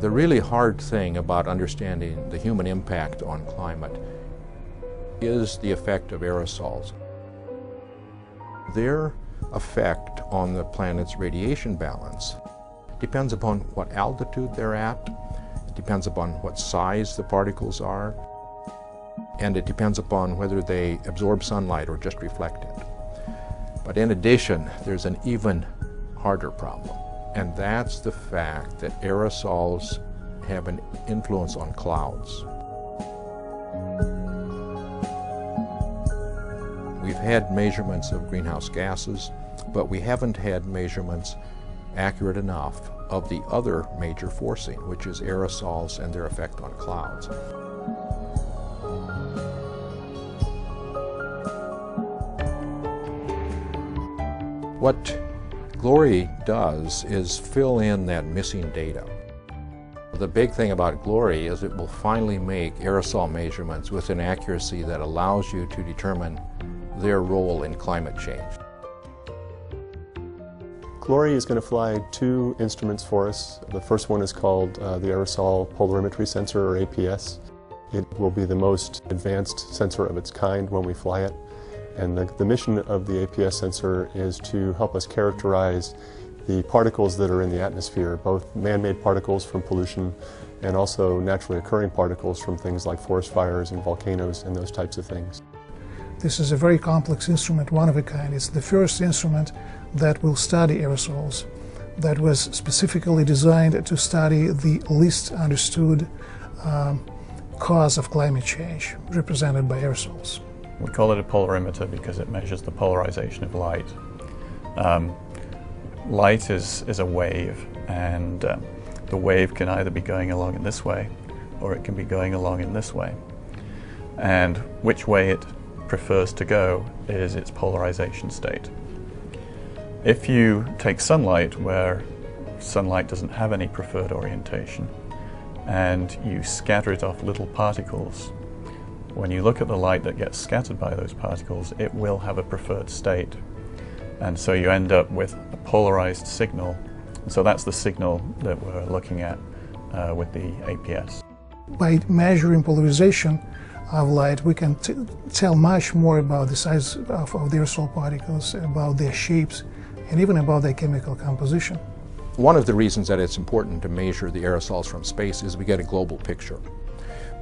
The really hard thing about understanding the human impact on climate is the effect of aerosols. Their effect on the planet's radiation balance depends upon what altitude they're at, it depends upon what size the particles are, and it depends upon whether they absorb sunlight or just reflect it. But in addition, there's an even harder problem, and that's the fact that aerosols have an influence on clouds. We've had measurements of greenhouse gases, but we haven't had measurements accurate enough of the other major forcing, which is aerosols and their effect on clouds. What GLORY does is fill in that missing data. The big thing about GLORY is it will finally make aerosol measurements with an accuracy that allows you to determine their role in climate change. GLORY is going to fly two instruments for us. The first one is called uh, the Aerosol Polarimetry Sensor, or APS. It will be the most advanced sensor of its kind when we fly it. And the, the mission of the APS sensor is to help us characterize the particles that are in the atmosphere, both man-made particles from pollution and also naturally occurring particles from things like forest fires and volcanoes and those types of things. This is a very complex instrument, one of a kind. It's the first instrument that will study aerosols, that was specifically designed to study the least understood um, cause of climate change, represented by aerosols. We call it a polarimeter because it measures the polarization of light. Um, light is, is a wave, and uh, the wave can either be going along in this way or it can be going along in this way. And which way it prefers to go is its polarization state. If you take sunlight where sunlight doesn't have any preferred orientation and you scatter it off little particles when you look at the light that gets scattered by those particles, it will have a preferred state. And so you end up with a polarized signal. And so that's the signal that we're looking at uh, with the APS. By measuring polarization of light, we can tell much more about the size of, of the aerosol particles, about their shapes, and even about their chemical composition. One of the reasons that it's important to measure the aerosols from space is we get a global picture.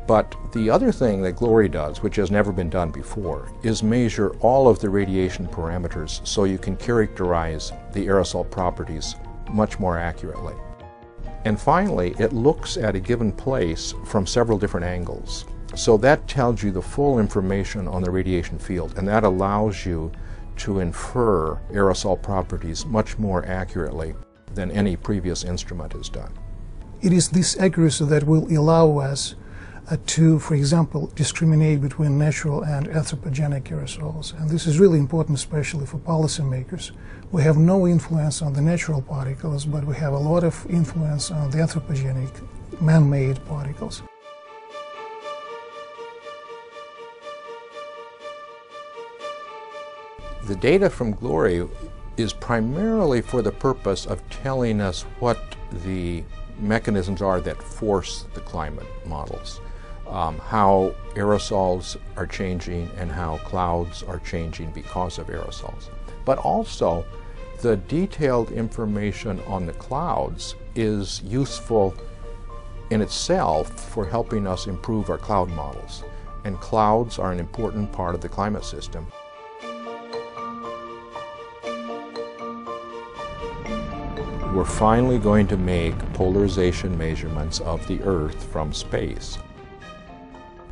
But the other thing that GLORY does, which has never been done before, is measure all of the radiation parameters so you can characterize the aerosol properties much more accurately. And finally, it looks at a given place from several different angles. So that tells you the full information on the radiation field, and that allows you to infer aerosol properties much more accurately than any previous instrument has done. It is this accuracy that will allow us uh, to, for example, discriminate between natural and anthropogenic aerosols. And this is really important, especially for policymakers. We have no influence on the natural particles, but we have a lot of influence on the anthropogenic, man-made particles. The data from GLORY is primarily for the purpose of telling us what the mechanisms are that force the climate models um, how aerosols are changing and how clouds are changing because of aerosols. But also, the detailed information on the clouds is useful in itself for helping us improve our cloud models. And clouds are an important part of the climate system. We're finally going to make polarization measurements of the Earth from space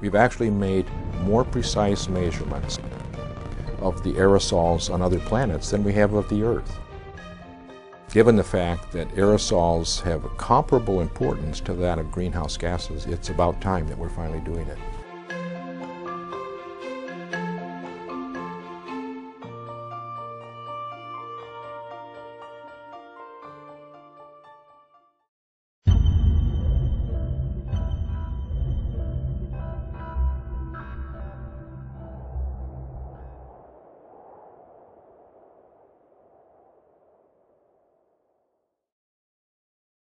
we've actually made more precise measurements of the aerosols on other planets than we have of the Earth. Given the fact that aerosols have a comparable importance to that of greenhouse gases, it's about time that we're finally doing it.